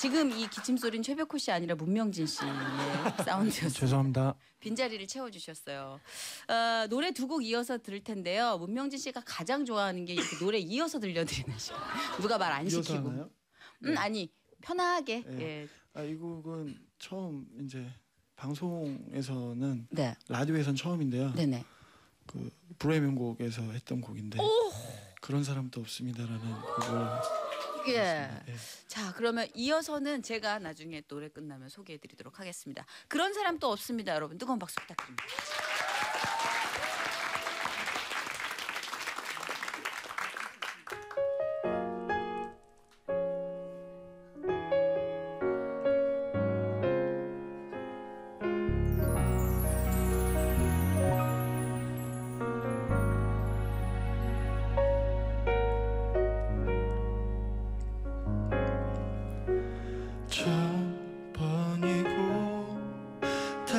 지금 이 기침 소리는 최백호 씨 아니라 문명진 씨의 사운드였어요. 죄송합니다. 빈자리를 채워주셨어요. 어, 노래 두 곡 이어서 들을 텐데요. 문명진 씨가 가장 좋아하는 게 이렇게 노래 이어서 들려드리는 시간. 누가 말안 이어서 시키고. 하나요? 음 아니 편하게. 네. 예. 아, 이 곡은 처음 이제 방송에서는 네. 라디오에선 처음인데요. 네네. 그 불후의 명곡에서 했던 곡인데 그런 사람도 없습니다라는 곡을 예. 예. 자 그러면 이어서는 제가 나중에 노래 끝나면 소개해 드리도록 하겠습니다. 그런 사람 또 없습니다, 여러분. 뜨거운 박수 부탁드립니다.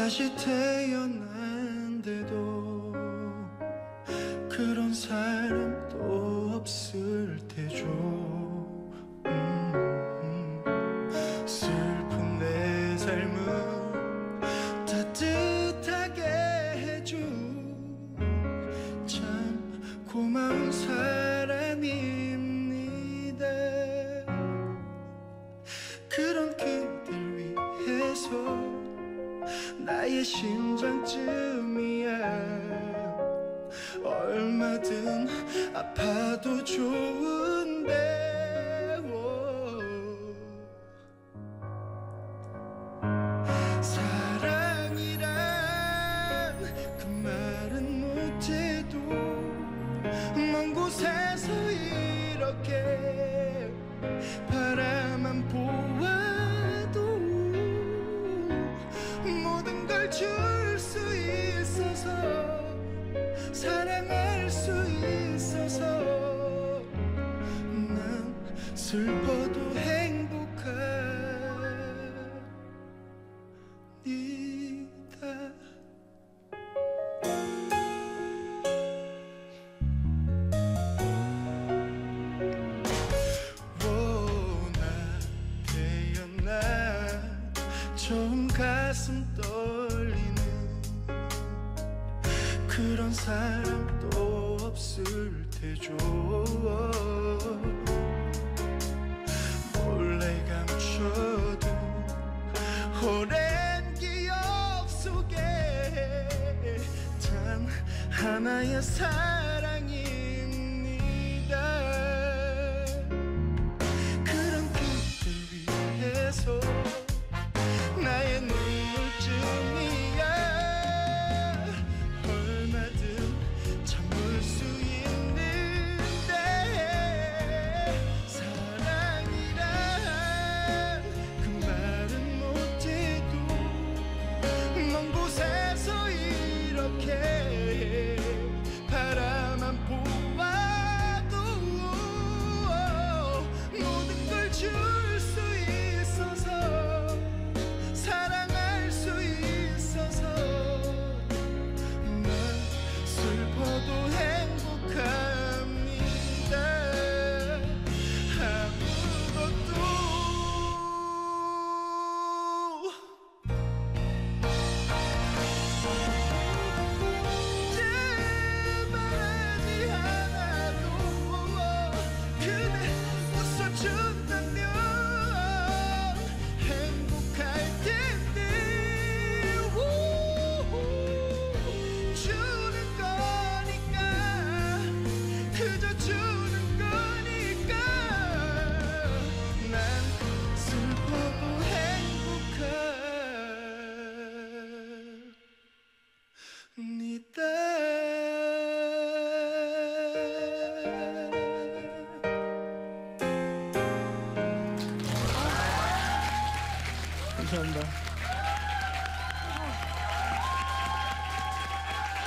다시 태 얼마든 아파도 좋은데 슬퍼도 행복합니다. 나 태어나? 처음 가슴 떨리는 그런 사람도 없을 테죠 몰래 감춰둔 오랜 기억 속에 단 하나의 사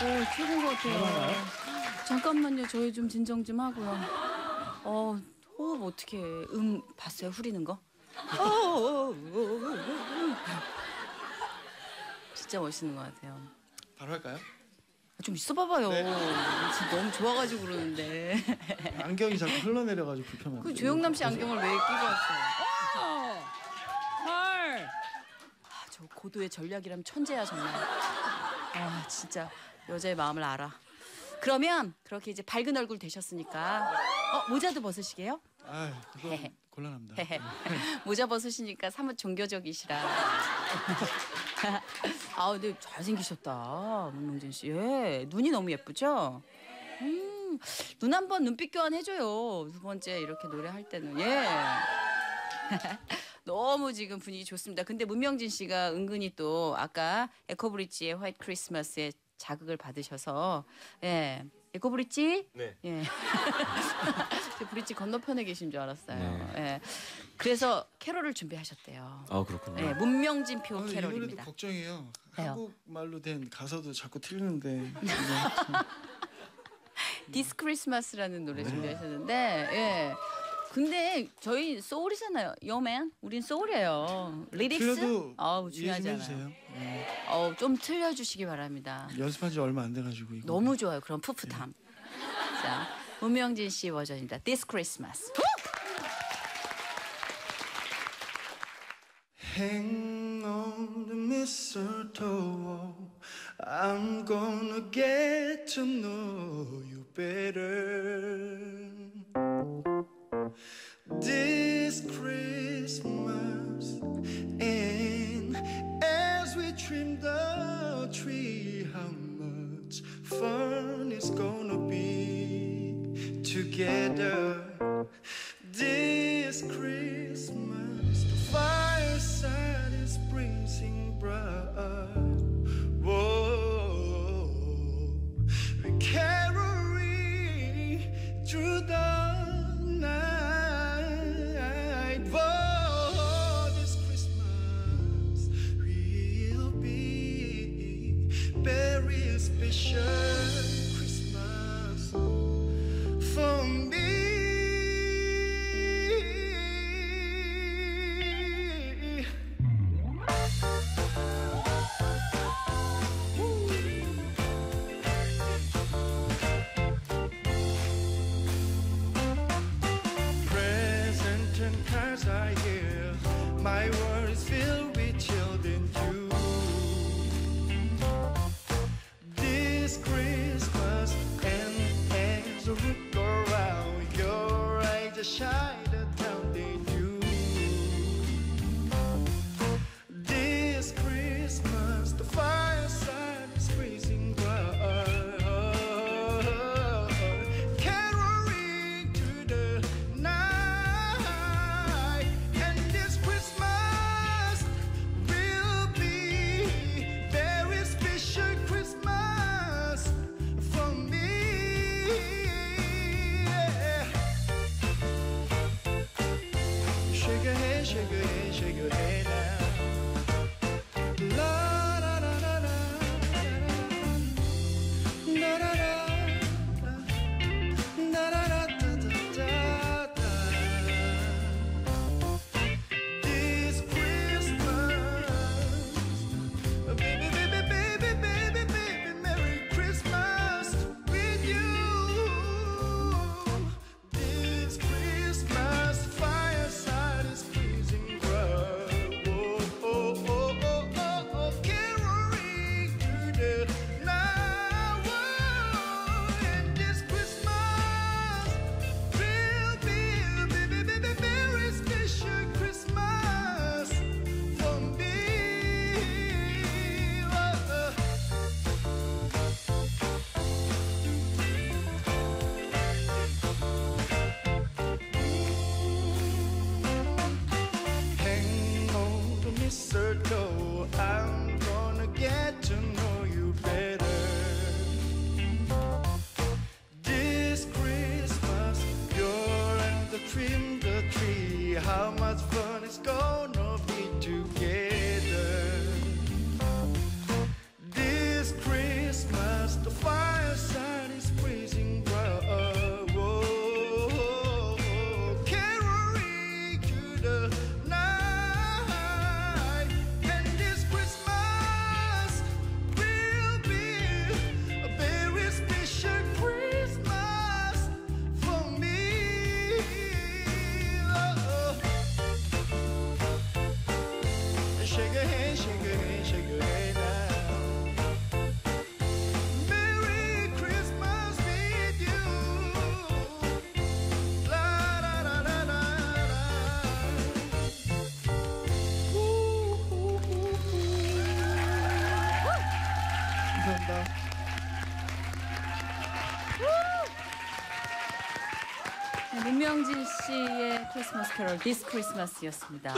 오, 최고인 것 같아요. 잠깐만요. 저희 좀 진정 좀 하고요. 어, 호흡 어떻게 해? 음 봤어요? 후리는 거? 진짜 멋있는 것 같아요. 바로 할까요? 좀 있어봐봐요. 네. 지금 너무 좋아가지고 그러는데. 안경이 자꾸 흘러내려가지고 불편합니다. 그 조영남 씨 안경을 왜 끼고 왔어요? 어! 고도의 전략이라면 천재야 정말. 아 진짜 여자의 마음을 알아. 그러면 그렇게 이제 밝은 얼굴 되셨으니까 어 모자도 벗으시게요? 아, 이거 곤란합니다. 모자 벗으시니까 사뭇 종교적이시라. 아, 근데 잘생기셨다, 문명진 씨. 예, 눈이 너무 예쁘죠? 음, 눈 한 번 눈빛 교환 해줘요. 두 번째 이렇게 노래할 때는 예. 너무 지금 분위기 좋습니다. 근데 문명진 씨가 은근히 또 아까 에코브릿지의 White Christmas에 자극을 받으셔서 예. 에코브릿지? 네. 예. 저 브릿지 건너편에 계신 줄 알았어요. 네. 예. 그래서 캐롤을 준비하셨대요. 아 그렇군요. 예, 문명진표 아, 이 캐롤입니다. 걱정이에요. 왜요? 한국말로 된 가사도 자꾸 틀리는데 이거 This Christmas라는 노래 네. 준비하셨는데, 예. 근데 저희 소울이잖아요. Yeah man, 우린 소울이에요. Lyrics? 틀려도 아우 이해 좀 중요하잖아요. 네. 어우 좀 틀려 주시기 바랍니다. 연습한 지 얼마 안 돼가지고 이거 너무 좋아요. 그런 풋풋함. 자, 문명진 씨 버전입니다. This Christmas. Hang all the mistletoe. I'm gonna get to know you better. Tree, how much fun it's gonna be together. şegö şegö hele 크리스마스 캐롤 디스 크리스마스였습니다.